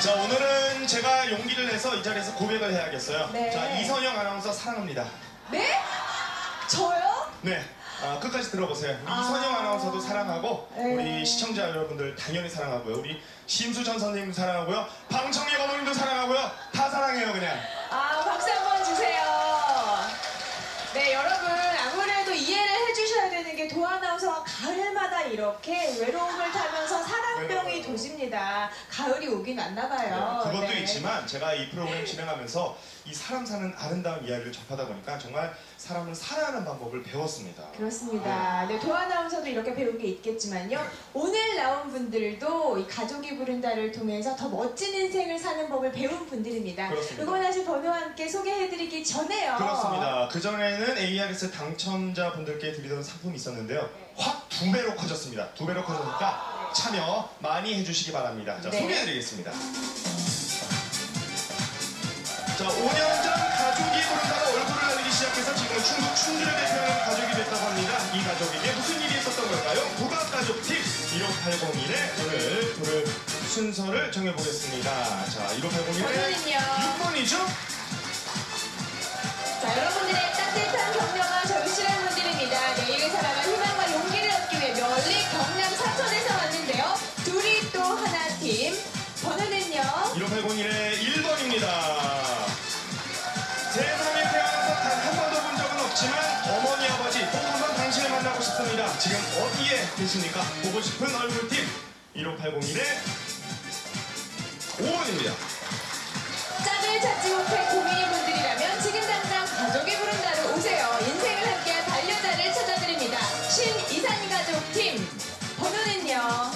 자 오늘은 제가 용기를 내서 이 자리에서 고백을 해야겠어요. 네. 자 이선영 아나운서 사랑합니다. 네? 저요? 네. 아, 끝까지 들어보세요. 우리 아. 이선영 아나운서도 사랑하고 네. 우리 시청자 여러분들 당연히 사랑하고요. 우리 심수전 선생님도 사랑하고요. 방청객 어머님도 사랑하고요. 다 사랑해요 그냥. 아, 박수 한 번 주세요. 네, 여러분, 아무래도 이해를 해주셔야 되는 게 도아나운서가 가을마다 이렇게 외로움을 타면서 사랑병 도집니다. 가을이 오긴 왔나 봐요. 네, 그것도 네. 있지만 제가 이 프로그램 진행하면서 이 사람 사는 아름다운 이야기를 접하다 보니까 정말 사람을 사랑하는 방법을 배웠습니다. 그렇습니다. 네, 도아나운서도 이렇게 배운 게 있겠지만요. 오늘 나온 분들도 이 가족이 부른다를 통해서 더 멋진 인생을 사는 법을 배운 분들입니다. 그렇습니다. 응원하실 번호와 함께 소개해드리기 전에요. 그렇습니다. 그 전에는 ARS 당첨자 분들께 드리던 상품이 있었는데요. 확 두 배로 커졌습니다. 두 배로 커졌으니까 참여 많이 해주시기 바랍니다. 자, 네. 소개해드리겠습니다. 자, 5년 전 가족이 부른다가 얼굴을 날리기 시작해서 지금은 충북 충주를 대표하는 가족이 됐다고 합니다. 이 가족에게 무슨 일이 있었던 걸까요? 국악가족팀 15801에 오늘 부를 순서를 정해보겠습니다. 자, 15801에 번호는요. 6번이죠? 자, 여러분들의 지금 어디에 계십니까? 보고 싶은 얼굴팀 15801의 5번입니다. 짝을 찾지 못해 고민인 분들이라면 지금 당장 가족이 부른다로 오세요. 인생을 함께한 반려자를 찾아드립니다. 신이산 가족 팀. 번호는요.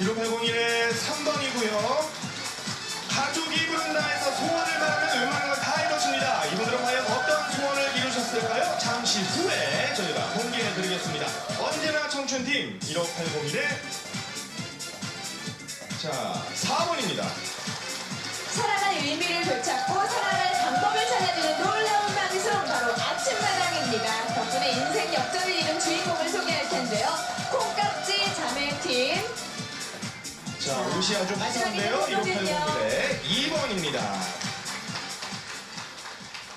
15801의 3번이고요. 가족이 부른다에서 소원을 말하면 웬만 드리겠습니다. 언제나 청춘팀 15801의 자 4번입니다. 살아갈 의미를 되찾고 살아갈 방법을 찾아주는 놀라운 방송 바로 아침마당입니다. 덕분에 인생 역전을 이룬 주인공을 소개할 텐데요. 콩깍지 자매팀 자 옷이 아주 화사한데요. 번호는요? 15801의 2번입니다.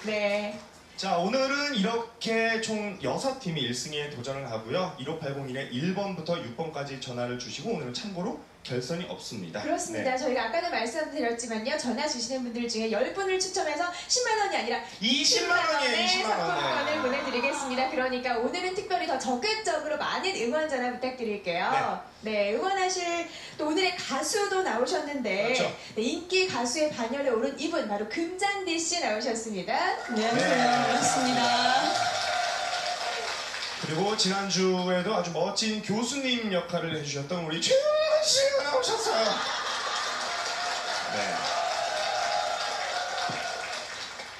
네. 자 오늘은 이렇게 총 6팀이 1승에 도전을 하고요. 15801에 1번부터 6번까지 전화를 주시고 오늘은 참고로 결선이 없습니다 그렇습니다. 네. 저희가 아까도 말씀드렸지만요. 전화 주시는 분들 중에 10분을 추첨해서 10만 원이 아니라 20만 원이에요 20만 상품권을 원 보내드리겠습니다. 그러니까 오늘은 특별히 더 적극적으로 많은 응원 전화 부탁드릴게요. 네, 응원하실 또 오늘의 가수도 나오셨는데 그렇죠. 네, 인기 가수의 반열에 오른 이분 바로 금잔디 씨 나오셨습니다. 네. 반갑습니다. 그리고 지난주에도 아주 멋진 교수님 역할을 해주셨던 우리 최윤아 씨가 나오셨어요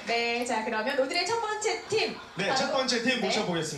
네, 네, 자 그러면 오늘의 첫 번째 팀. 네, 바로- 첫 번째 팀 네. 모셔보겠습니다